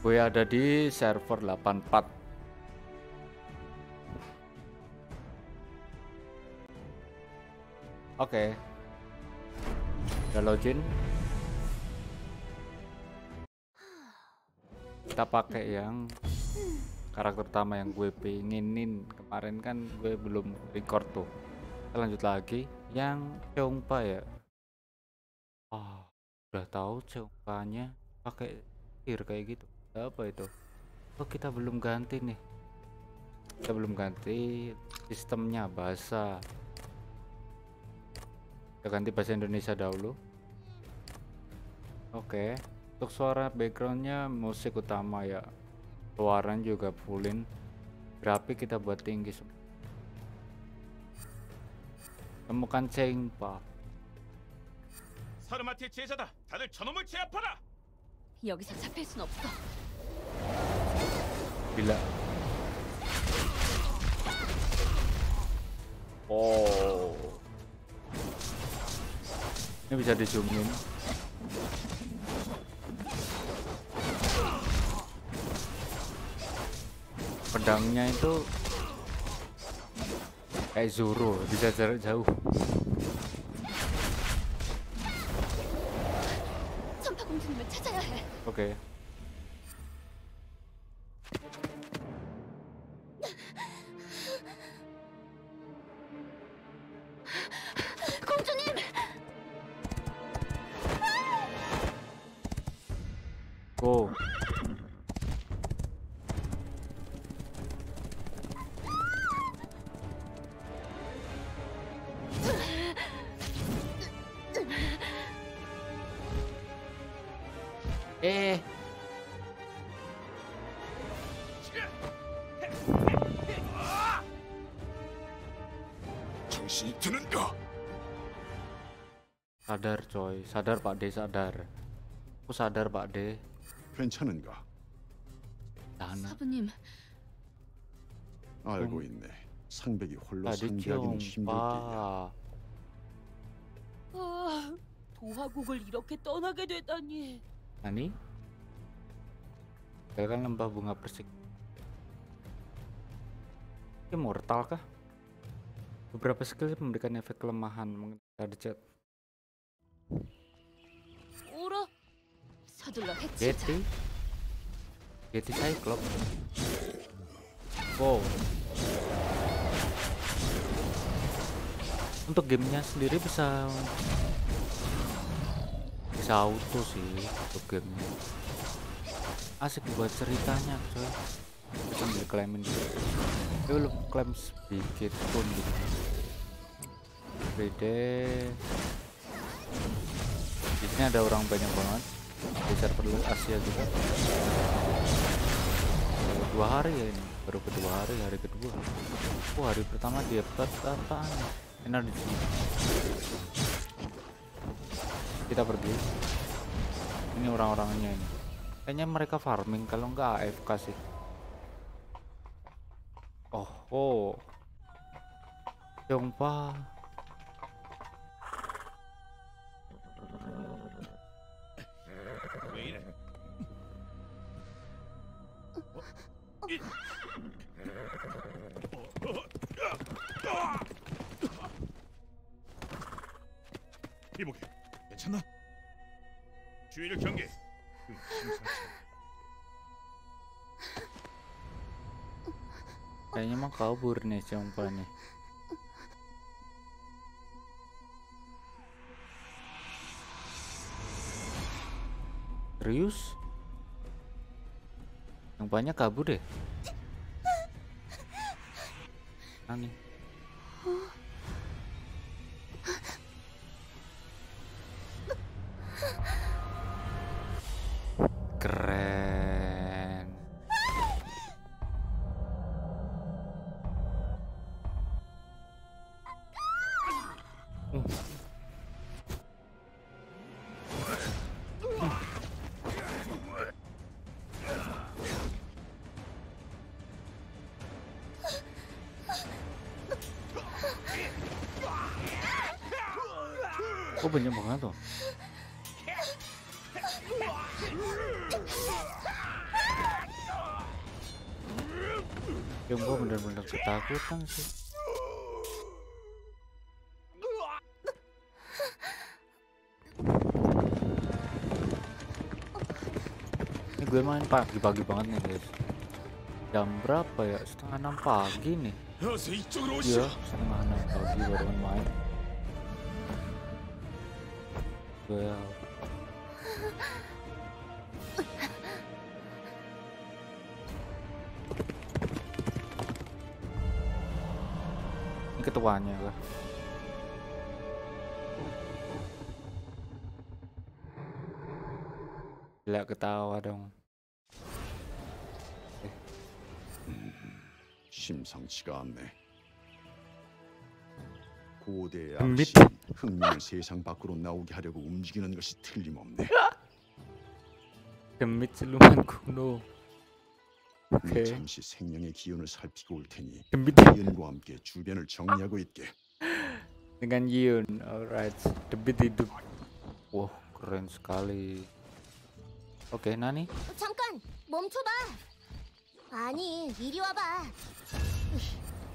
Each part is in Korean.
Gue ada di server 84. Oke. Udah login. Kita pakai yang karakter utama yang gue pinginin kemarin kan gue belum record tuh kita lanjut lagi yang Cheongpa ya oh udah tahu Cheongpanya pakai tir kayak gitu apa itu oh kita belum ganti nih kita belum ganti sistemnya bahasa kita ganti bahasa Indonesia dahulu oke untuk suara backgroundnya musik utama ya luaran juga fullin grafik kita buat tinggi temukan cengpa 사르마티 제자다. 다들 저놈을 제압하라. 여기서 잡힐 순 없어. bila Oh. Ini bisa dijumin. Pedangnya itu kayak Zoro, bisa jarak jauh. Oke. Okay. sadar coy sadar pak D sadar aku sadar pak D 괜찮은가? tahanan 사부님, 알고 음. 있네. 상백이 홀로 tadi 상대하기는 힘들 게야. Ciongpa 아, 도화국을 이렇게 떠나게 되다니. Nani? Gagal lembah bunga persik. Immortal kah? Beberapa skill memberikan efek kelemahan mengenai chat. 서둘러 해치자. Getty Getty Cyclops Wow Untuk gamenya sendiri bisa Bisa auto sih untuk gamenya Asik buat ceritanya coy Kita ambil claimin dulu Tapi belum klaim sedikit pun gitu Beda Di sini ada orang banyak banget di server Asia juga. Dua hari ya ini. Baru kedua hari hari kedua. Oh hari pertama dia apaan? Energi kita pergi. Ini orang-orangnya ini. Kayaknya mereka farming kalau nggak AFK sih. Oh oh. Yongpa 이보게 괜찮나? 주의를 경계. 그 심상치 않아. kayaknya mah kabur nih si Yongpa nih serius yang banyak kabur deh running. ketakutan sih. Ini gue main pagi-pagi banget nih guys. Jam berapa ya? Setengah enam pagi nih. Ya setengah enam pagi baru main. Well. Ini ketuanya kah? Gila ketawa dong. 심상치가 않네. 고대의 밋. 악신, 흥민을 세상 밖으로 나오게 하려고 움직이는 것이 틀림없네. Demit siluman kuno. 오케이. 잠시 생명의 기운을 살피고 올 테니 Demit 이은과 함께 주변을 정리하고 있게. dengan Yun. Alright. Demit hidup. Wah, keren sekali. Oke, Nani. 잠깐 멈춰봐. 아니 이리 와봐.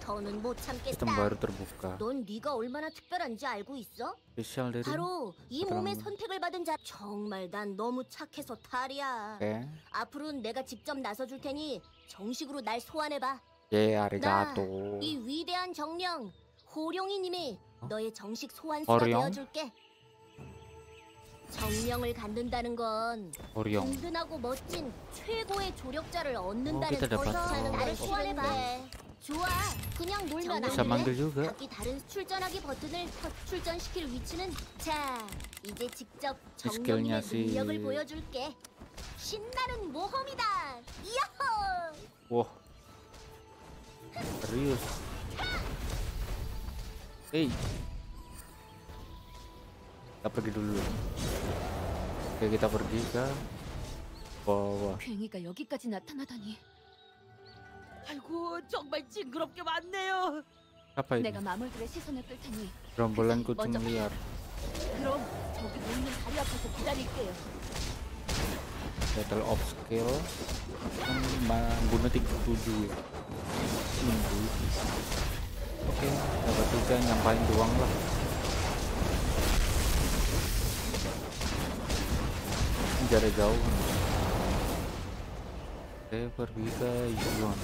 더는 못 참겠다. Sistem baru terbuka. 넌 네가 얼마나 특별한지 알고 있어? Dari. 바로 이 몸의 선택을 받은 자. 정말 난 너무 착해서 탈이야. Oke. 앞으로는 내가 직접 나서줄 테니 정식으로 날 소환해봐. Ye, arigato. 이 위대한 정령 호룡이님이 어? 너의 정식 소환수가 호룡? 되어줄게. 정령을 갖는다는 건 Oriong. 든든하고 멋진 최고의 조력자를 얻는다는 거잖아. tahu. 나를 소환해봐. 좋아. 그냥 놀면 안 돼. juga. 각기 다른 출전하기 버튼을 터- 출전시킬 위치는 자 이제 직접 sih. 능력을 보여줄게. 신나는 모험이다. 야호! Wah. Serius. Hey. Kita pergi dulu. Oke, kita pergi ke bawah. 괭이가 여기까지 나타나다니. 아이고 정말 징그럽게 많네요. Apa ini? 내가 마물들의 시선을 끌 테니 Gerombolan kucing 먼저 liar. 그럼 저기 놓는 다리 앞에서 기다릴게요. Battle of skill. Kan membunuh 37 ya. Seminggu. Oke, dapat tiga nyampain doang lah. Ini Jarak jauh. kan. Oke, pergi ke Yuan.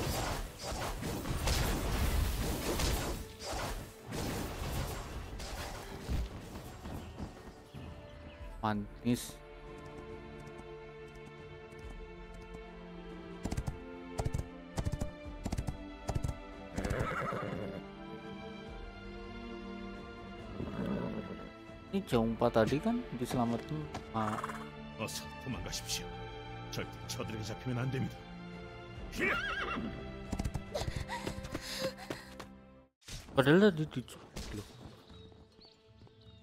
Manis. Ini Jongpa tadi kan diselamatin ah, 어서 도망가십시오. 절대 저들에게 잡히면 안 됩니다.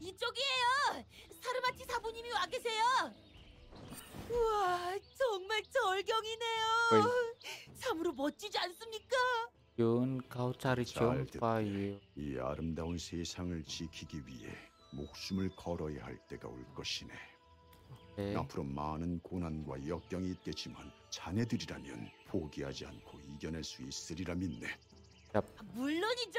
이쪽이에요. 사르마티 사부님이 와 계세요. 우와 정말 절경이네요. 참으로 멋지지 않습니까? 잘 Jongpa yuk. 이 아름다운 세상을 지키기 위해 목숨을 걸어야 할 때가 올 것이네. Oke. 앞으로 많은 고난과 역경이 있겠지만 자네들이라면 포기하지 않고 이겨낼 수 있으리라 믿네. 물론이죠.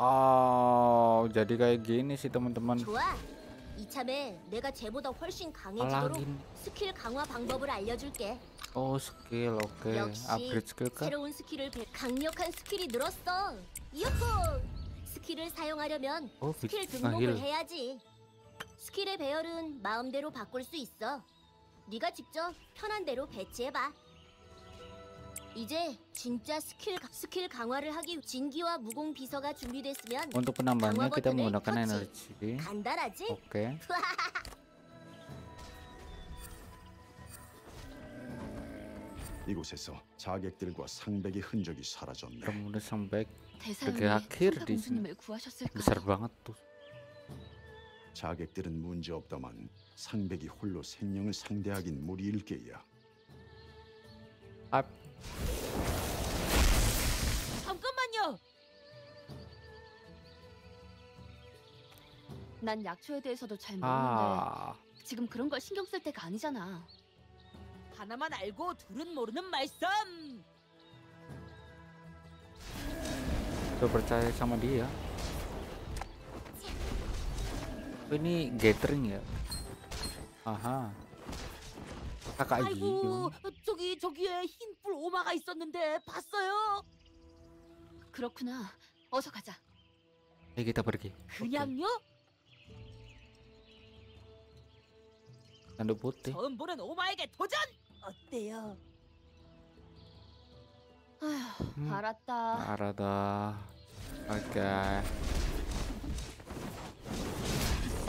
Oh, jadi kayak gini sih teman-teman. 좋아. 이참에 내가 쟤보다 훨씬 강해지도록 Apalagi 스킬 강화 방법을 알려줄게. Oh, skill. Oke. 역시 Upgrade skill kah? 새로운 스킬을 배... 강력한 스킬이 늘었어. 요호! 스킬을 사용하려면 Oh, 스킬 등록을 nge-heal. 해야지. 스킬의 배열은 마음대로 바꿀 수 있어. 네가 직접 편한 대로 배치해봐. 이제 진짜 스킬 가- 스킬 강화를 하기 위- 진기와 무공 비서가 준비됐으면 Untuk penambahannya kita button을 menggunakan 터치. energi. 간단하지? Oke. 이곳에서 자객들과 상백의 흔적이 사라졌네. Akhir 천사 di sini. 공주님을 구하셨을까요? besar banget tuh. 자객들은 문제 없다만 상백이 홀로 생명을 상대하긴 무리일 게야. Ah, 잠깐만요. 난 약초에 대해서도 잘 모르는데 ah. 지금 그런 걸 신경 쓸 때가 아니잖아. 하나만 알고 둘은 모르는 말씀. Gue percaya sama dia. Oh, ini gathering ya? Aha. Kakak 아이고. 저기 저기에 흰뿔 오마가 있었는데 봤어요? 그렇구나. 어서 가자. Kita pergi. Oke. 그냥요? Tanduk putih. 처음 보는 오마에게 도전! 어때요? 아휴, Hmm, 알았다. Arada. Oke.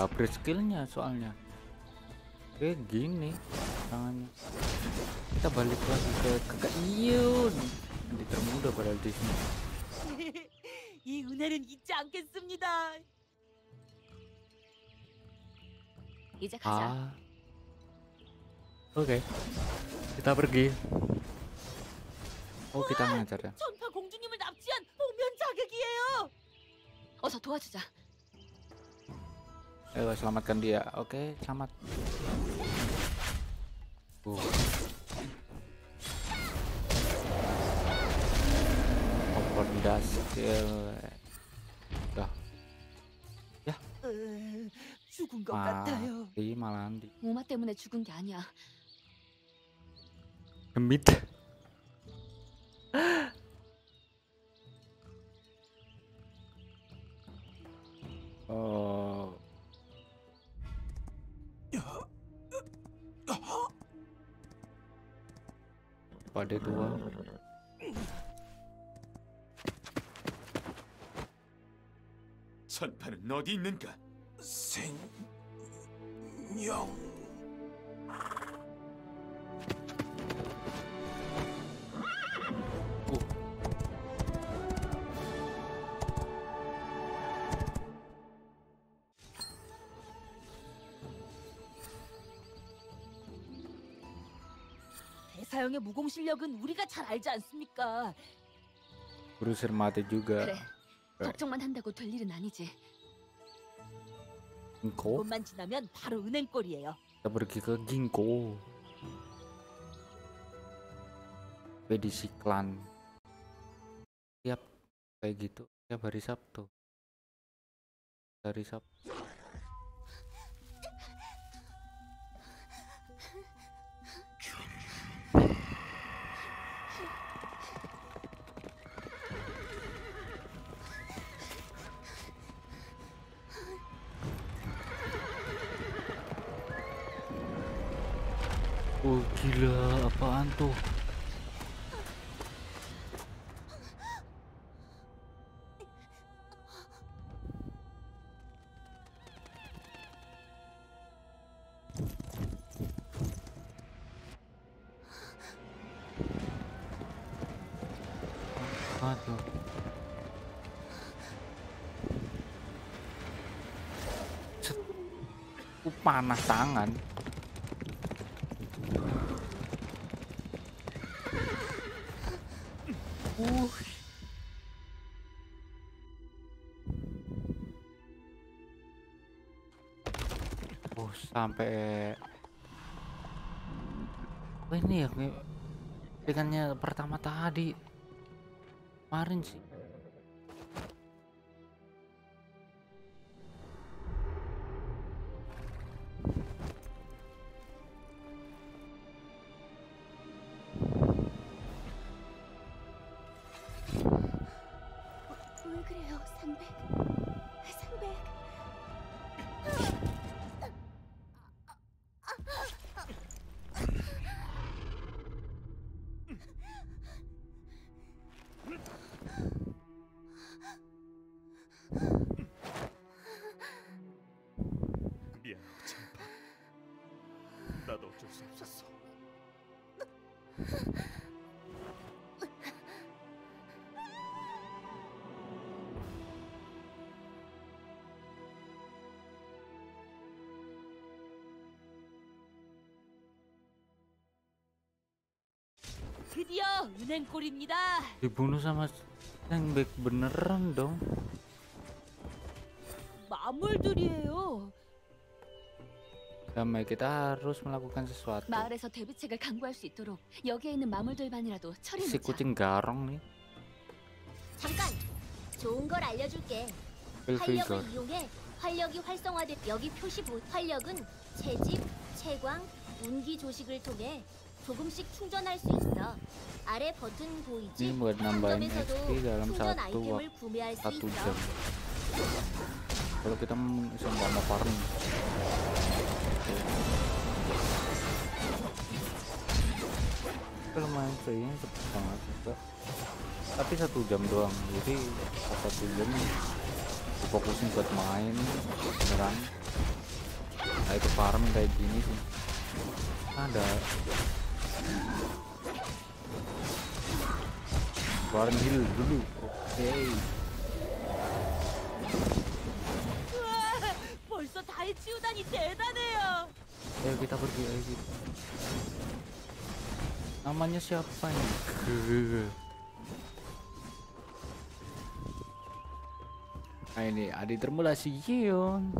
upgrade skillnya soalnya. Oke, gini tangannya. Kita balik lagi ke kakak Iyun. Nanti termuda padahal di sini. 이 은혜는 잊지 않겠습니다. 이제 가자. Ah. Oke. Kita pergi. Oh, kita ngajar ya. 천파 공주님을 납치한 복면 자객이에요. 어서 도와주자. Ayo selamatkan dia. Oke, selamat. Uh. Open das skill. Dah, 으, 죽은 것 같아요. mati malah di 오마 때문에 죽은 게 아니야. gemit. Pada dua. 천파는 어디 있는가? 생명 대사형의 무공 실력은 우리가 잘 알지 않습니까? Cruiser mati juga. 그래. 그래. 걱정만 한다고 될 일은 아니지. Ginkgo. 그것만 지나면 바로 은행골이에요. Kita pergi ke Ginkgo. Ekspedisi klan. Tiap kayak gitu. Tiap hari Sabtu. Hari Sabtu. Oh gila, apaan tuh? Uh, panas tangan. Sampai Oh, ini ya ikannya pertama tadi. Kemarin sih. 은행골입니다. Dibunuh sama Steinbeck beneran dong. 마물들이에요. Damai kita harus melakukan sesuatu. 마을에서 대비책을 강구할 수 있도록 여기에 있는 마물들만이라도 Si 처리해놓자. kucing garong nih. 잠깐. 좋은 걸 알려줄게. 활력을 이용해 활력이 활성화돼 여기 표시 보 활력은 채집, 채광, 운기 조식을 통해 조금씩 충전할 수 있어. 아래 버튼 보이지? Ini buat nambahin 상점에서도 XP dalam 충전 satu 아이템을 waktu 구매할 수 satu 있어. jam. Kalau kita m- bisa mau farm. Kalau main free cepet banget juga. Tapi satu jam doang. Jadi pas satu jam fokusin buat main beneran. Nah itu farm kayak gini sih. Ada Warren Hill dulu. Oke. 우와, 벌써 다 해치우다니 대단해요. Ayo kita pergi ayo kita. Namanya siapa ini? Ge. Nah ini adik termula si Yeon.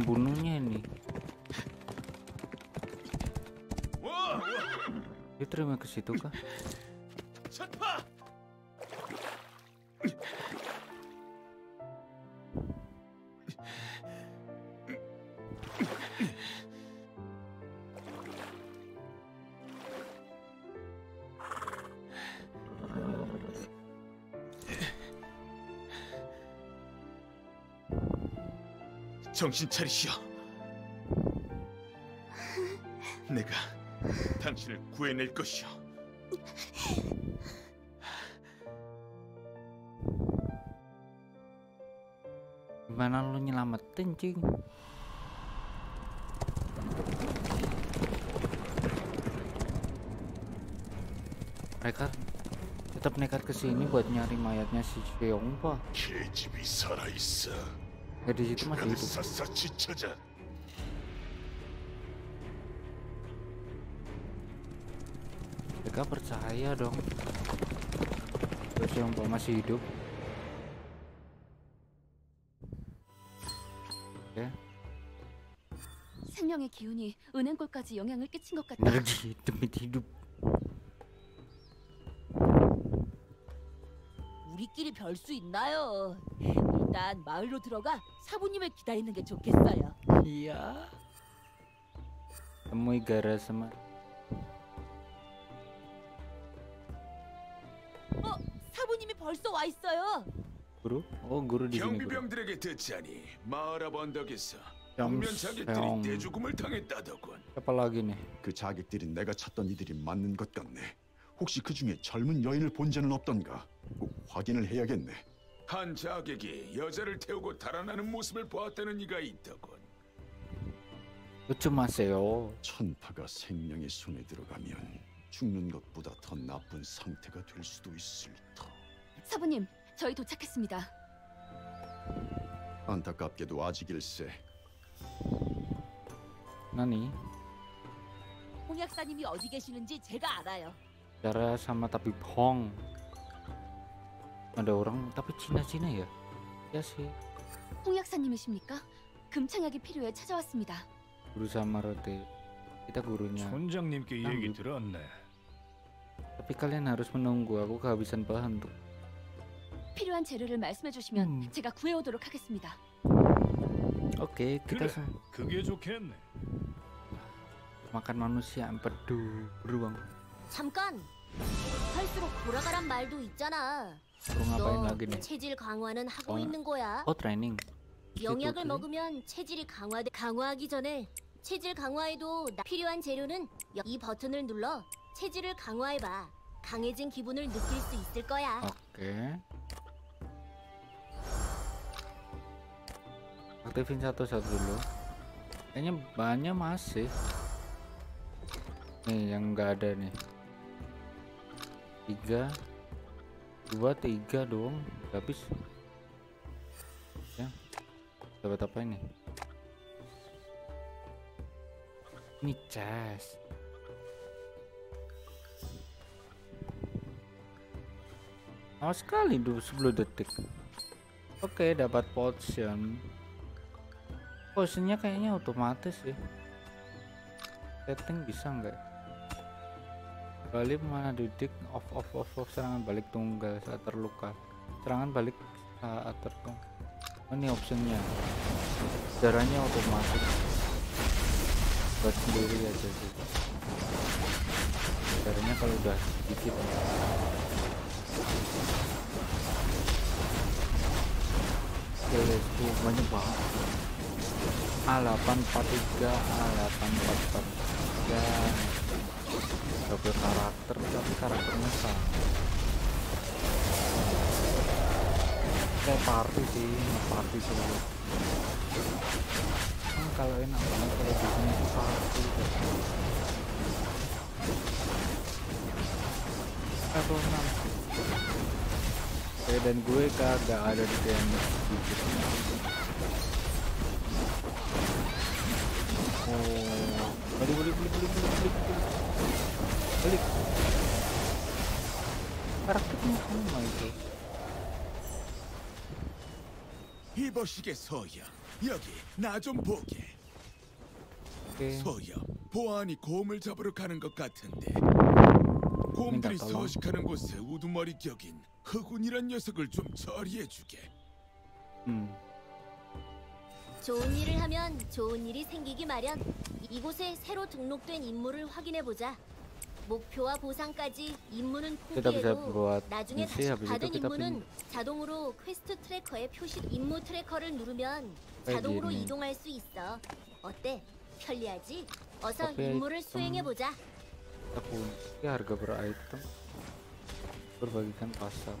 Pembunuhnya ini. Dia terima ke situ kah? 정신 차리시오. 내가 당신을 구해낼 것이오. Gimana lu nyelamatin cing? Mereka tetap nekat ke sini buat nyari mayatnya si Seong Pak. 계집이 살아있어. Masih hidup. 샅샅이 찾아. Mereka percaya dong. Terus Pak masih hidup. Oke, 생명의 기운이 은행골까지 영향을 끼친 것 같다. energi demi hidup. 우리끼리 별 수 있나요? 일단 마을로 들어가 사부님을 기다리는 게 좋겠어요. Iya. Temui Gara sama 어, 사부님이 벌써 와 있어요. di sini. guru. 경비병들에게 듣자니 마을 앞 언덕에서 국면 자객들이. 떼죽음을 당했다더군. Nih? 그 자객들이 내가 찾던 이들이 맞는 것 같네. 혹시 그 중에 젊은 여인을 본 자는 없던가? 꼭 확인을 해야겠네. 한 자객이 여자를 태우고 달아나는 모습을 보았다는 이가 있더군. Maseyo. 천파가 생명의 손에 들어가면 죽는 것보다 더 나쁜 상태가 될 수도 있을 터. 사부님, 저희 도착했습니다. 안타깝게도 아직 일세. Nani? 홍약사님이 어디 계시는지 제가 알아요. Cara sama tapi Hong. Ada orang tapi Cina-Cina ya? Ya sih. 홍 약사님이십니까? 금창약이 필요해 찾아왔습니다. Guru sama Rote. Kita gurunya. 촌장님께 난 얘기 뭐- 들었네. Tapi kalian harus menunggu. Aku kehabisan bahan tuh. 필요한 재료를 말씀해 주시면 음. 제가 구해오도록 하겠습니다. Oke, kita 그래, sa- 그게 좋겠네. makan manusia empedu beruang. 잠깐. 할수록 돌아가란 말도 있잖아. Suruh ngapain 너 lagi nih? 체질 강화는 하고 어. 있는 거야. Oh, training. 영약을 오케이. 먹으면 체질이 강화돼 강화하기 전에 체질 강화에도 나- 필요한 재료는 여- 이 버튼을 눌러 체질을 강화해봐. 강해진 기분을 느낄 수 있을 거야. Oke. aktifin satu-satu dulu kayaknya banyak masih nih yang enggak ada nih tiga dua tiga dong. Habis. Ya. Dapat apa ini? Ini chest. Oh sekali dulu 10 detik. Oke dapat potion. Potionnya kayaknya otomatis sih. Setting bisa nggak Balik mana didik off off off off serangan balik tunggal saat terluka. Serangan balik saat terluka Ini optionnya Darahnya otomatis. Buat sendiri aja sih. Darahnya kalau udah sedikit Guys, tuh banyak banget. A843, A843. Double karakter, tapi karakternya sama. Kayak party sih, party dulu. Kan kalau enak banget kalau sini tuh party. Level 6 Oke dan gue kagak ada di damage sedikit Oh balik balik balik balik karakternya sama itu 이보시게 서야 여기 나 좀 보게 oke 서야 보안이 곰을 잡으러 가는 것 같은데 곰들이. 서식하는 곳에 우두머리 격인 흑운이란 녀석을 좀 처리해주게 hmm. 좋은 일을 하면 좋은 일이 생기기 마련. 이곳에 새로 등록된 임무를 확인해 보자. 목표와 보상까지 임무는 포기해도 나중에 다시 받은 임무는 자동으로 quest tracker에 표시 임무 tracker를 누르면 자동으로 이동할 수 있어. 어때? 편리하지? 어서 임무를 수행해 보자. kita kunci harga per item berbagikan pasar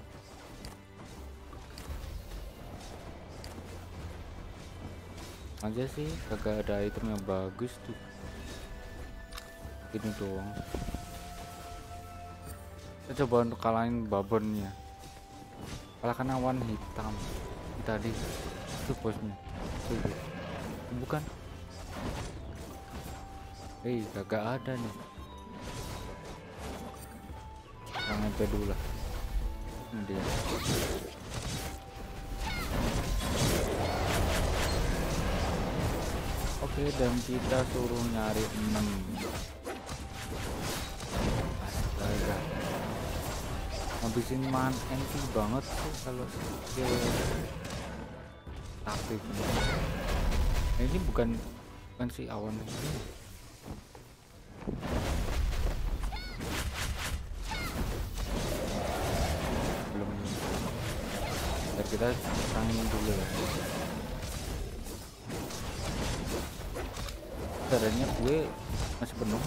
aja sih kagak ada item yang bagus tuh ini doang kita coba untuk kalahin babonnya. Kalahkan awan hitam. Tadi itu bosnya. Tuh. bukan. Hei, kagak ada nih. Yang MP dulu lah. Ini dia. Oke dan kita suruh nyari 6 habisin man NT banget tuh kalau skill aktif nah, ini bukan bukan si awan ini. Belum. Kita serangin dulu lah caranya gue masih penuh.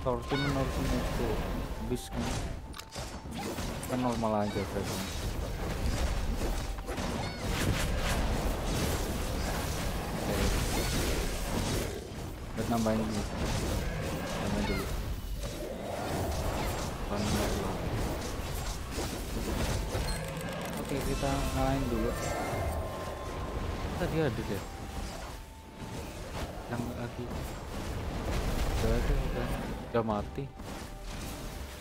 Torsin torsin itu habis kan kan normal aja kan buat nambahin dulu nambahin dulu. Oke kita ngalahin dulu. Tadi ada deh. Yang lagi. Udah ada udah, udah mati.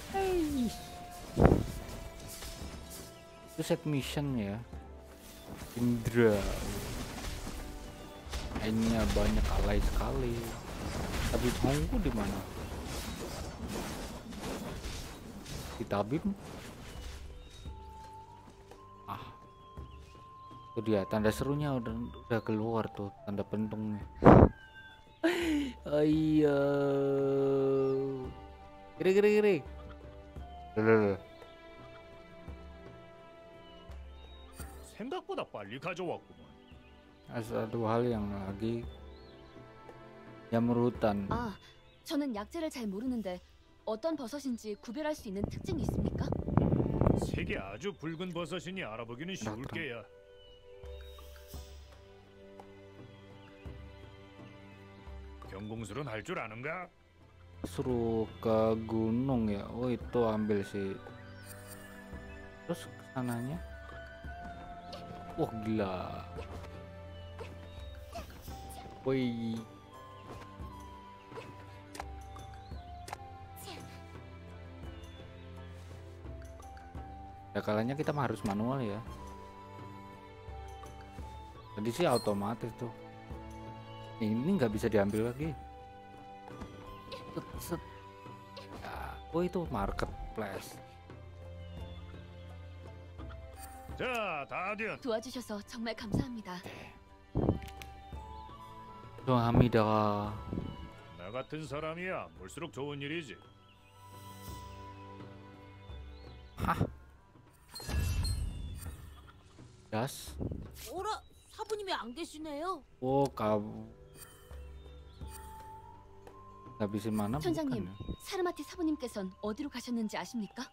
Hei. Itu set mission ya. Indra. Ini banyak alay sekali. Tapi tunggu di mana? Di tabib? Ah. Itu dia tanda serunya udah udah keluar tuh tanda pentungnya. Ayo kiri kiri kiri 생각보다 빨리 가져왔구먼. Satu hal yang 아, 저는 약재를 잘 모르는데 어떤 버섯인지 구별할 수 있는 특징이 있습니까? 색이 아주 붉은 버섯이니 알아보기는 쉬울 게야. 경공술은 할 줄 아는가? Suruh ke gunung ya. Oh. Wah gila. Woi. Ya kalanya kita harus manual ya. Tadi sih otomatis tuh. Ini nggak bisa diambil lagi. Set, set. Oh itu marketplace 자, 다들 도와주셔서 정말 감사합니다. 감사합니다 나 같은 사람이야 볼수록 좋은 일이지. jas 어라 사부님이 안 계시네요. oh kamu habisin mana 천장님, bukan ya? 사르마티 사부님께선 어디로 가셨는지 아십니까?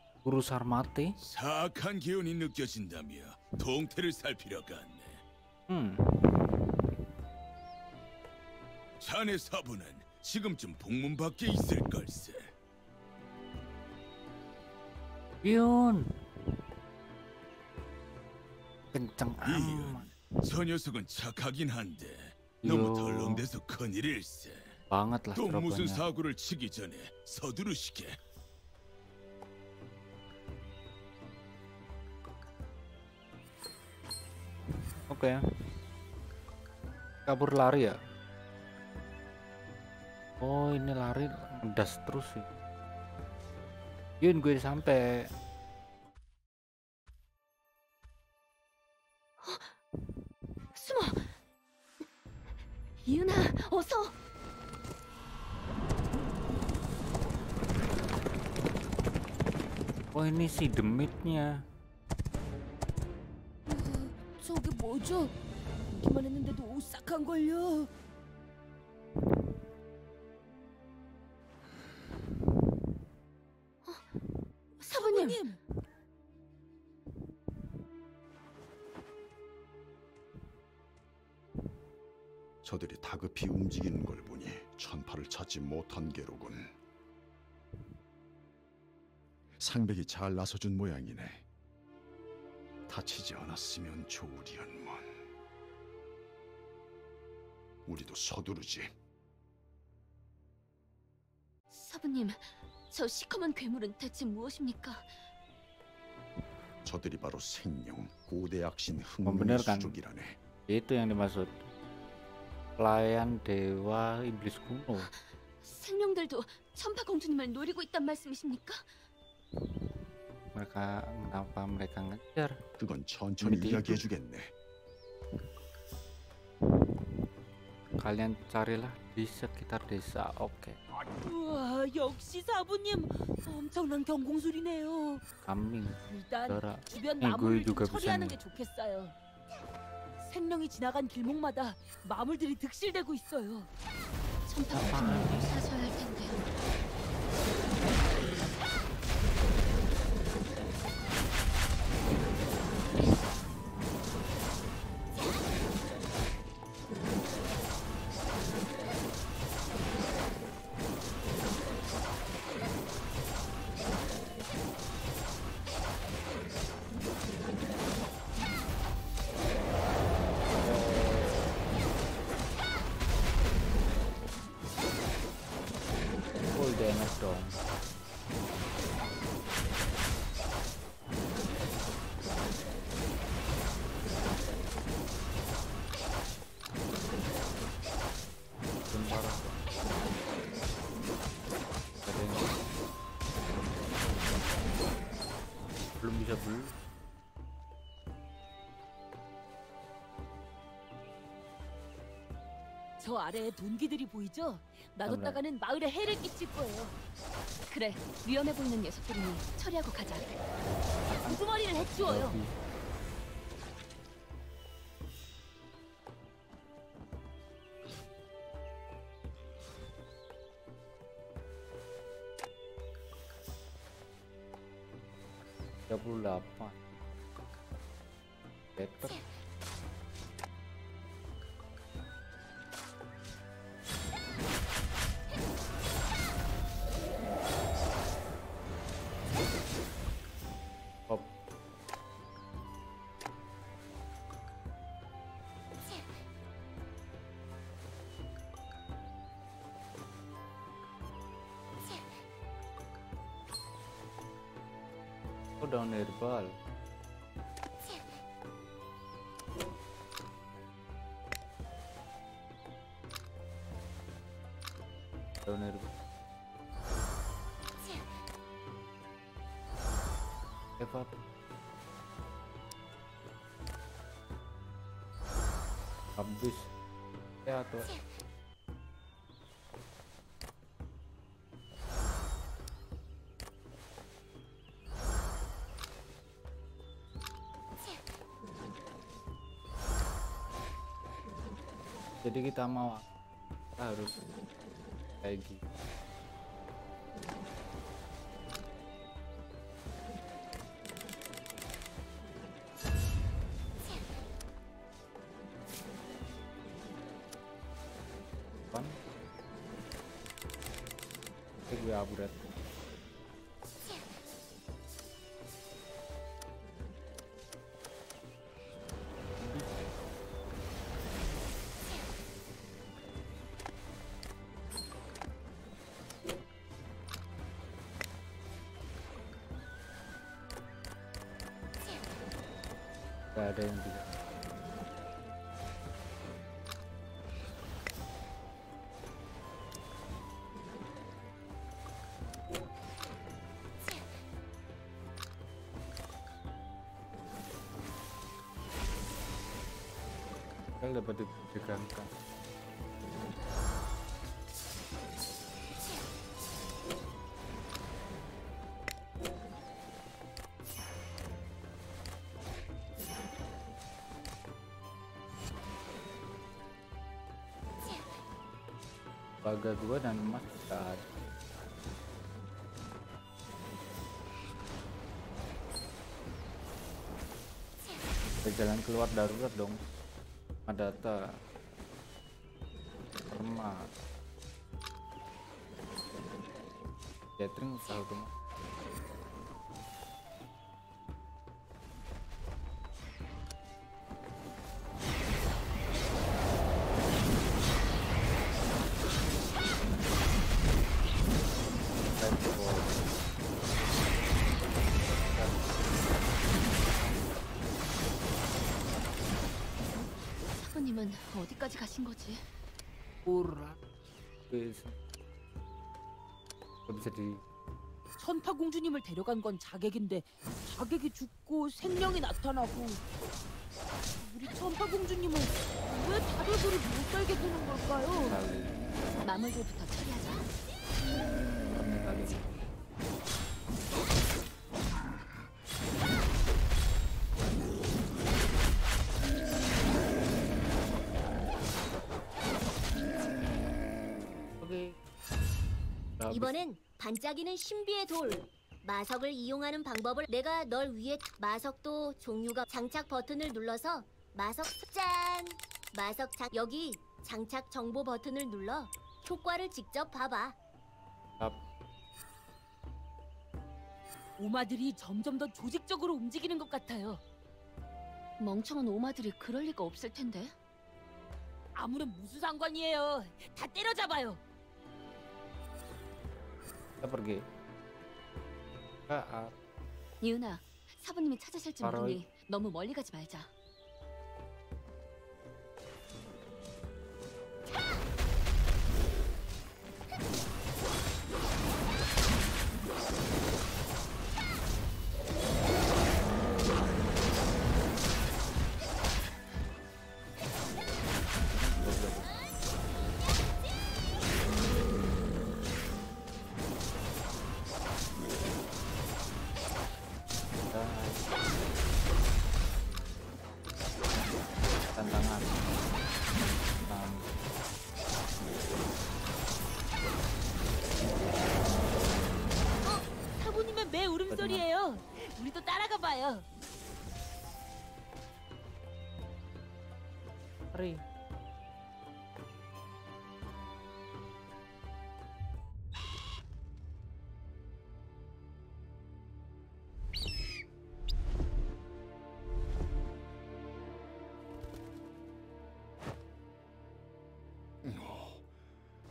Sarmati 사악한 기운이 느껴진다며 동태를 살피러 갔네. hmm 자네 사부는 지금쯤 북문 밖에 있을 걸세. Yun kenceng amat 이은, 저 녀석은 착하긴 한데 너무 요. 덜렁대서 큰일일세. lah 또 무슨 사고를 치기 전에 서두르시게. Oke. Okay. Kabur lari ya? Oh, ini lari ngedas terus sih. Yun gue sampai. Semua. Yuna, oso. Oh ini si demitnya. 뭐죠? 보기만 했는데도 오싹한 걸요. 사부님! 사부님. 저들이 다급히 움직이는 걸 보니 천파를 찾지 못한 게로군. 상백이 잘 나서준 모양이네. 다치지 않았으면 좋으련만. 우리도 서두르지. 사부님, 저 시커먼 괴물은 대체 무엇입니까? 저들이 바로 생명 고대 악신 kan? 수족이라네. itu yang dimaksud pelayan dewa iblis kuno 생명들도 천파 공주님을 노리고 있단 말씀이십니까? Mereka kenapa mereka ngejar 그건 천천히 믿음이 이야기해 주겠네. kalian carilah di sekitar desa oke 우와 역시 사부님 엄청난 경공술이네요. kambing 일단 darah 주변 네, 마물을 그거 좀 처리하는 게 좋겠어요. 생명이 지나간 길목마다 마물들이 득실되고 있어요. 천파 공주님을 사셔야 할 텐데. 아래에 돈기들이 보이죠? 놔뒀다가는 마을에 해를 끼칠 거예요. 그래, 위험해 보이는 녀석들이니 처리하고 가자. 우두머리를 해치워요. Babi. tiga down her ball. Down her Step up. Up this. Yeah, to. Jadi kita mau kita harus kayak gitu. Gue upgrade. ada yang tidak. Kan dapat digantung Baga gua dan emas gak ada. Ada jalan keluar darurat dong. Madata. Perma. Catering tahu tuh. 어디까지 가신 거지? 오라. Gak bisa di 천파 공주님을 데려간 건 자객인데 자객이 죽고 생명이 나타나고 우리 천파 공주님은 왜 다들 그리 못 살게 되는 걸까요? 마물들부터 처리하자. oke 이번엔 반짝이는 신비의 돌. 마석을 이용하는 방법을 내가 널 위해 마석도 종류가 장착 버튼을 눌러서 마석 짠 마석 장 여기 장착 정보 버튼을 눌러 효과를 직접 봐봐. Tap. 오마들이 점점 더 조직적으로 움직이는 것 같아요. 멍청한 오마들이 그럴 리가 없을 텐데. 아무런 무슨 상관이에요. 다 때려잡아요. Kita pergi ah. 이은아, 사부님이 찾으실지 바로 모르니 너무 멀리 가지 말자.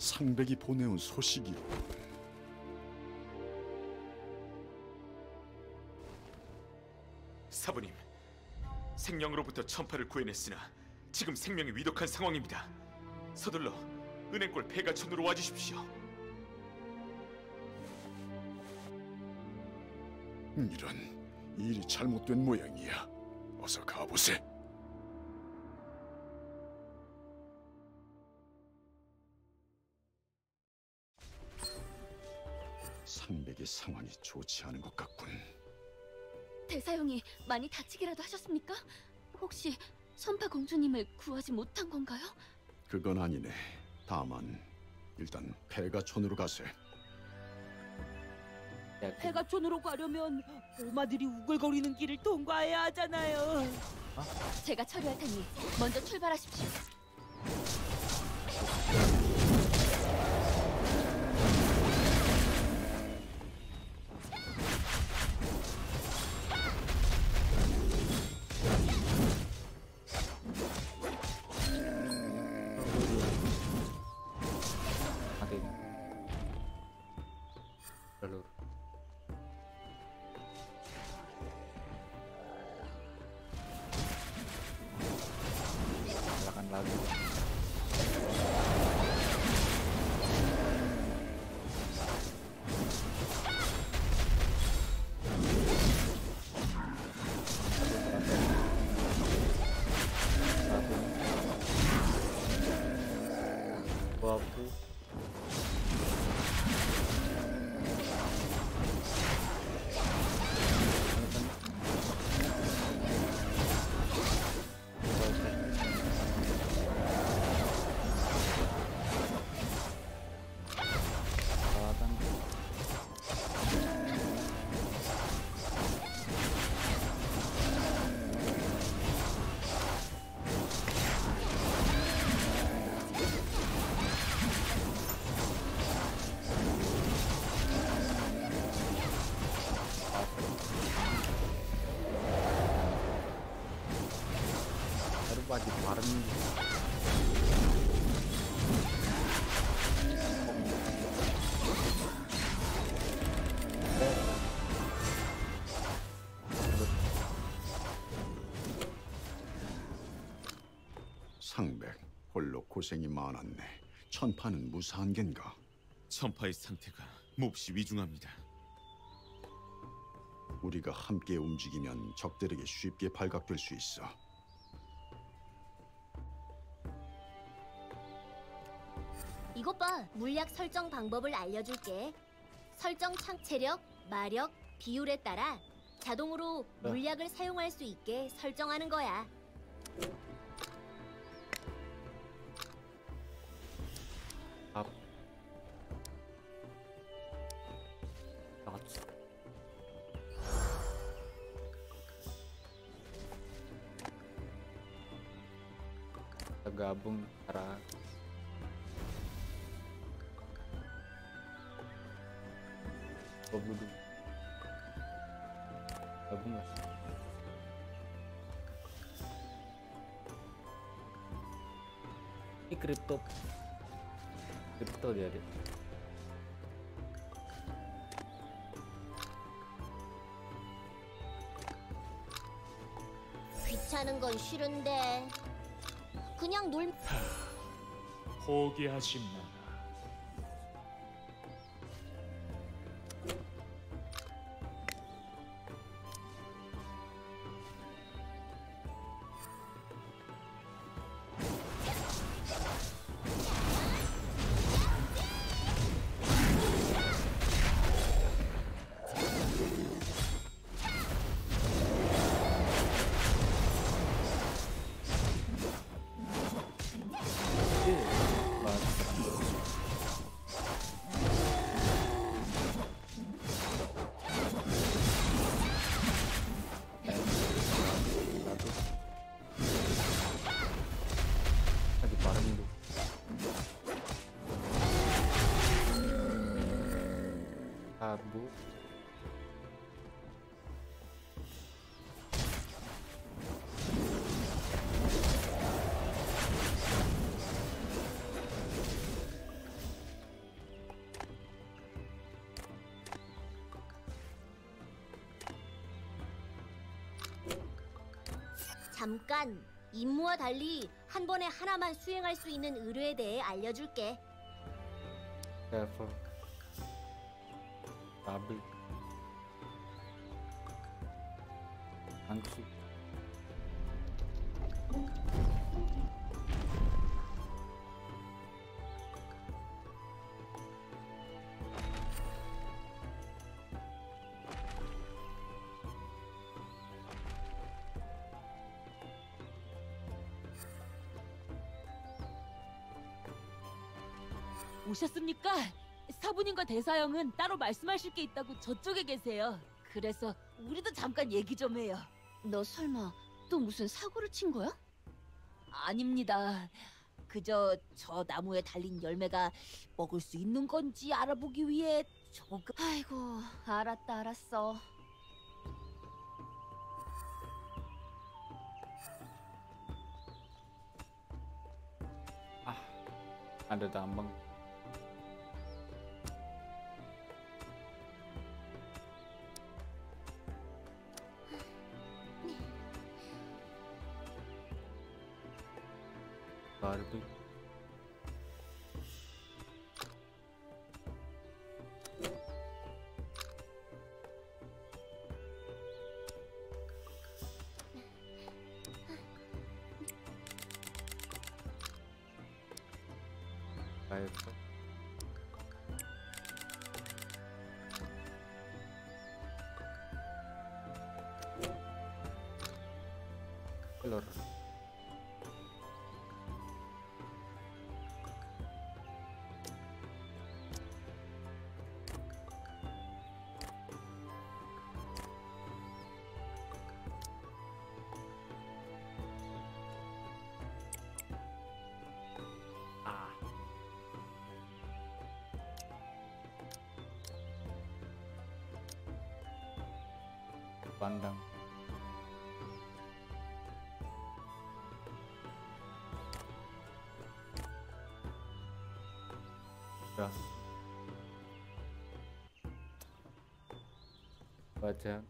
상백이 보내온 소식이로 사부님, 생명으로부터 천파를 구해냈으나 지금 생명이 위독한 상황입니다. 서둘러 은행골 폐가촌으로 와주십시오. 이런 일이 잘못된 모양이야. 어서 가보세. 상황이 좋지 않은 것 같군. 대사형이 많이 다치기라도 하셨습니까? 혹시 선파 공주님을 구하지 못한 건가요? 그건 아니네. 다만 일단 폐가촌으로 가세. 야, 그 폐가촌으로 가려면 꼬마들이 우글거리는 길을 통과해야 하잖아요. 제가 처리할 테니 먼저 출발하십시오. 고생이 많았네. 천파는 무사한 겐가? 천파의 상태가 몹시 위중합니다. 우리가 함께 움직이면 적들에게 쉽게 발각될 수 있어. 이것 봐. 물약 설정 방법을 알려줄게. 설정 창체력, 마력, 비율에 따라 자동으로 네. 물약을 사용할 수 있게 설정하는 거야. Cara Bobudu. Gabung gak sih? Ini kripto kripto dia deh 귀찮은 건 싫은데 그냥 놀 포기하지 마 잠깐 임무와 달리 한 번에 하나만 수행할 수 있는 의뢰에 대해 알려줄게. level 오셨습니까? 사부님과 대사형은 따로 말씀하실 게 있다고 저쪽에 계세요. 그래서 우리도 잠깐 얘기 좀 해요. 너 설마 또 무슨 사고를 친 거야? 아닙니다. 그저 저 나무에 달린 열매가 먹을 수 있는 건지 알아보기 위해 조금 아이고, 알았다, 알았어. ada tambang Barbie Telur. Ah. Pandang baca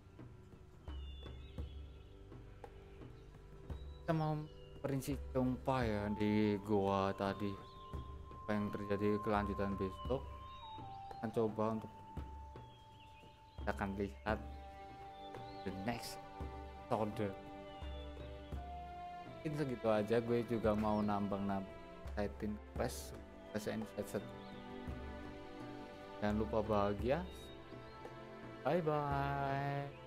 kita mau prinsip jumpa ya di gua tadi. Apa yang terjadi kelanjutan besok? Akan coba untuk kita akan lihat the next episode. Mungkin segitu aja gue juga mau nambang nambang Titan Quest Quest and jangan lupa bahagia bye bye